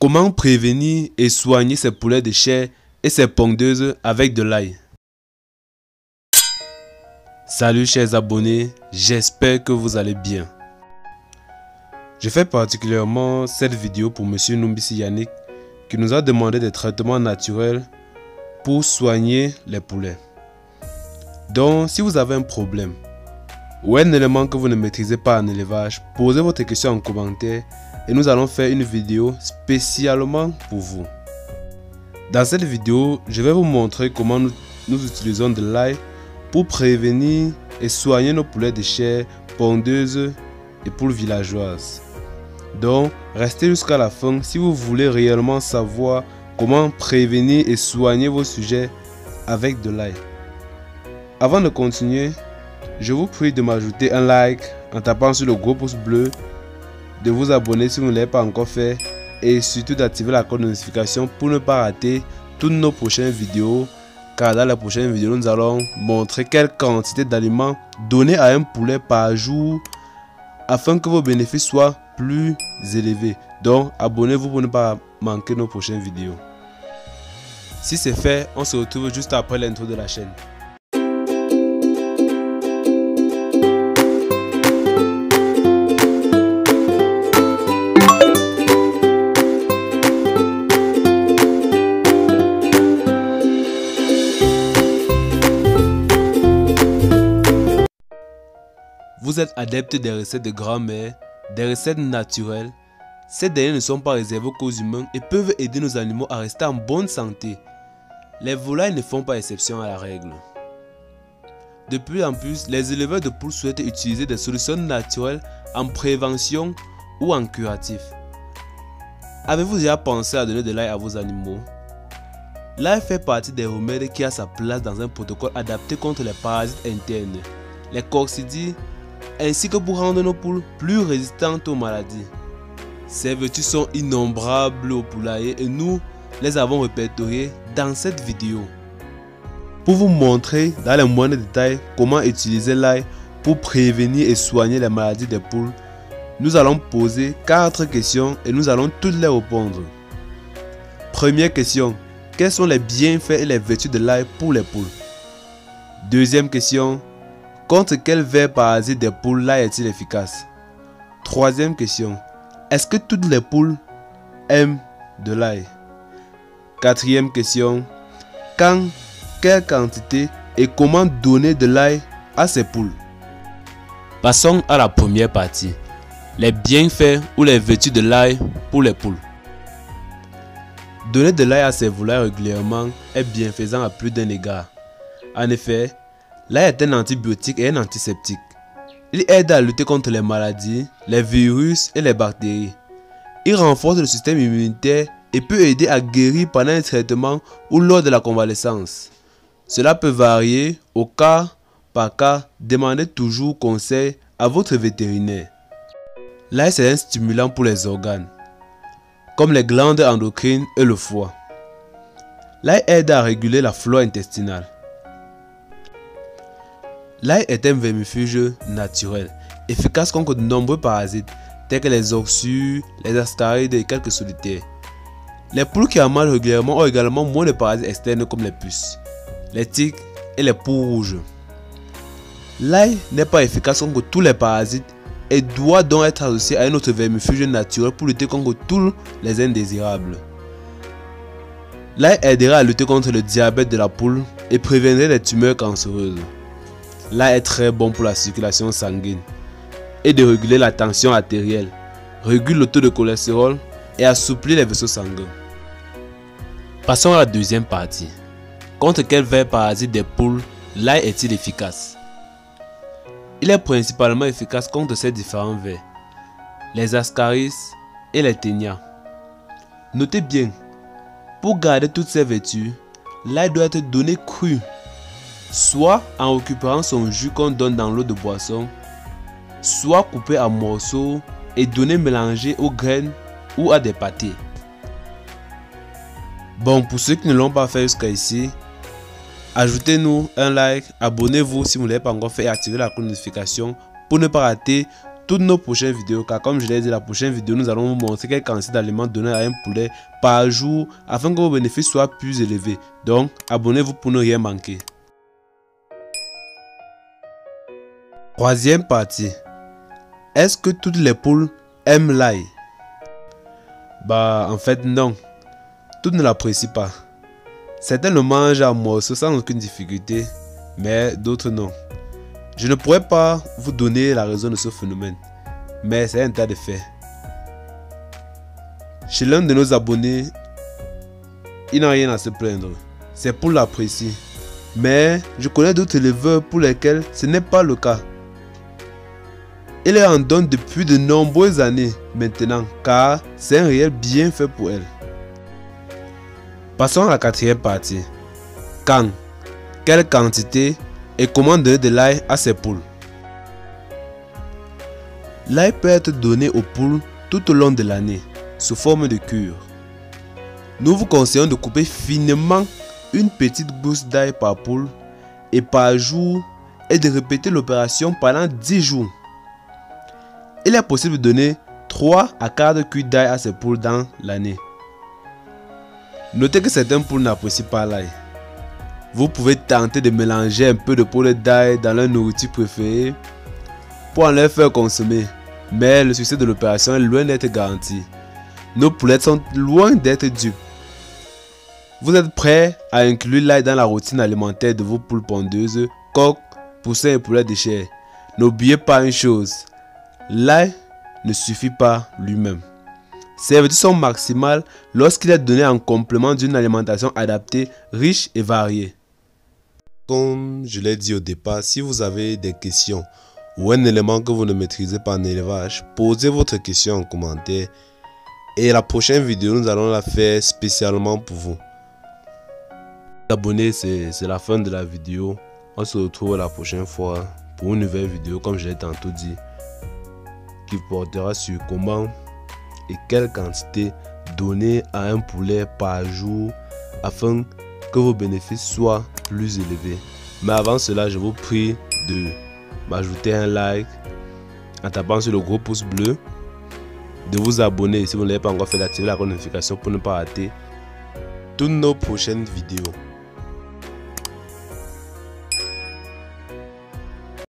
Comment prévenir et soigner ces poulets de chair et ces pondeuses avec de l'ail? Salut chers abonnés, j'espère que vous allez bien. Je fais particulièrement cette vidéo pour Monsieur Numbisi Yannick qui nous a demandé des traitements naturels pour soigner les poulets. Donc, si vous avez un problème ou un élément que vous ne maîtrisez pas en élevage, posez votre question en commentaire et nous allons faire une vidéo spécialement pour vous. Dans cette vidéo, je vais vous montrer comment nous, utilisons de l'ail pour prévenir et soigner nos poulets de chair pondeuses et poules villageoises. Donc, restez jusqu'à la fin si vous voulez réellement savoir comment prévenir et soigner vos sujets avec de l'ail. Avant de continuer, je vous prie de m'ajouter un like en tapant sur le gros pouce bleu, de vous abonner si vous ne l'avez pas encore fait et surtout d'activer la cloche de notification pour ne pas rater toutes nos prochaines vidéos car dans la prochaine vidéo, nous allons montrer quelle quantité d'aliments donner à un poulet par jour afin que vos bénéfices soient plus élevés. Donc, abonnez-vous pour ne pas manquer nos prochaines vidéos. Si c'est fait, on se retrouve juste après l'intro de la chaîne. Vous êtes adepte des recettes de grand-mère, des recettes naturelles. Ces dernières ne sont pas réservées qu'aux humains et peuvent aider nos animaux à rester en bonne santé. Les volailles ne font pas exception à la règle. De plus en plus, les éleveurs de poules souhaitent utiliser des solutions naturelles en prévention ou en curatif. Avez-vous déjà pensé à donner de l'ail à vos animaux? L'ail fait partie des remèdes qui a sa place dans un protocole adapté contre les parasites internes, les coccidies ainsi que pour rendre nos poules plus résistantes aux maladies. Ces vertus sont innombrables au poulailler et nous les avons répertoriées dans cette vidéo. Pour vous montrer dans les moindres détails comment utiliser l'ail pour prévenir et soigner les maladies des poules, nous allons poser 4 questions et nous allons toutes les répondre. Première question. Quels sont les bienfaits et les vertus de l'ail pour les poules? Deuxième question. Contre quel ver parasite des poules l'ail est-il efficace? Troisième question. Est-ce que toutes les poules aiment de l'ail? Quatrième question. Quand, quelle quantité et comment donner de l'ail à ces poules? Passons à la première partie. Les bienfaits ou les vertus de l'ail pour les poules. Donner de l'ail à ces volailles régulièrement est bienfaisant à plus d'un égard. En effet, L'ail est un antibiotique et un antiseptique. Il aide à lutter contre les maladies, les virus et les bactéries. Il renforce le système immunitaire et peut aider à guérir pendant un traitement ou lors de la convalescence. Cela peut varier au cas par cas. Demandez toujours conseil à votre vétérinaire. L'ail c'est un stimulant pour les organes, comme les glandes endocrines et le foie. L'ail aide à réguler la flore intestinale. L'ail est un vermifuge naturel, efficace contre de nombreux parasites tels que les oxus, les ascarides et quelques solitaires. Les poules qui en mangent régulièrement ont également moins de parasites externes comme les puces, les tiques et les poules rouges. L'ail n'est pas efficace contre tous les parasites et doit donc être associé à un autre vermifuge naturel pour lutter contre tous les indésirables. L'ail aidera à lutter contre le diabète de la poule et préviendrait les tumeurs cancéreuses. L'ail est très bon pour la circulation sanguine et de réguler la tension artérielle, régule le taux de cholestérol et assouplit les vaisseaux sanguins. Passons à la deuxième partie. Contre quel ver parasite des poules l'ail est-il efficace? Il est principalement efficace contre ces différents vers, les ascaris et les ténias. Notez bien, pour garder toutes ces vertus, l'ail doit être donné cru soit en récupérant son jus qu'on donne dans l'eau de boisson, soit coupé en morceaux et donné mélangé aux graines ou à des pâtés. Bon, pour ceux qui ne l'ont pas fait jusqu'à ici, ajoutez-nous un like, abonnez-vous si vous ne l'avez pas encore fait et activez la notification pour ne pas rater toutes nos prochaines vidéos car comme je l'ai dit la prochaine vidéo nous allons vous montrer quelle quantité d'aliments donner à un poulet par jour afin que vos bénéfices soient plus élevés. Donc abonnez-vous pour ne rien manquer. Troisième partie. Est-ce que toutes les poules aiment l'ail? Bah en fait non. Toutes ne l'apprécient pas. Certains le mangent à morceaux sans aucune difficulté, mais d'autres non. Je ne pourrais pas vous donner la raison de ce phénomène, mais c'est un tas de faits. Chez l'un de nos abonnés, il n'a rien à se plaindre. C'est pour l'apprécier. Mais je connais d'autres éleveurs pour lesquels ce n'est pas le cas. Il en donne depuis de nombreuses années maintenant, car c'est un réel bienfait pour elle. Passons à la quatrième partie. Quand Quelle quantité et comment donner de l'ail à ses poules? L'ail peut être donné aux poules tout au long de l'année, sous forme de cure. Nous vous conseillons de couper finement une petite gousse d'ail par poule et par jour et de répéter l'opération pendant 10 jours. Il est possible de donner 3 à 4 cuits d'ail à ces poules dans l'année. Notez que certaines poules n'apprécient pas l'ail. Vous pouvez tenter de mélanger un peu de poudre d'ail dans leur nourriture préférée pour en leur faire consommer. Mais le succès de l'opération est loin d'être garanti. Nos poulettes sont loin d'être dupes. Vous êtes prêt à inclure l'ail dans la routine alimentaire de vos poules pondeuses, coques, poussins et poulets de chair. N'oubliez pas une chose, l'ail ne suffit pas lui-même. Ses vertus sont maximales lorsqu'il est donné en complément d'une alimentation adaptée, riche et variée? Comme je l'ai dit au départ, si vous avez des questions ou un élément que vous ne maîtrisez pas en élevage, posez votre question en commentaire et la prochaine vidéo, nous allons la faire spécialement pour vous. Abonnez, c'est la fin de la vidéo. On se retrouve la prochaine fois pour une nouvelle vidéo, comme je l'ai tantôt dit, qui portera sur comment et quelle quantité donner à un poulet par jour afin que vos bénéfices soient plus élevés. Mais avant cela, je vous prie de m'ajouter un like en tapant sur le gros pouce bleu, de vous abonner si vous n'avez pas encore fait, d'activer la notification pour ne pas rater toutes nos prochaines vidéos.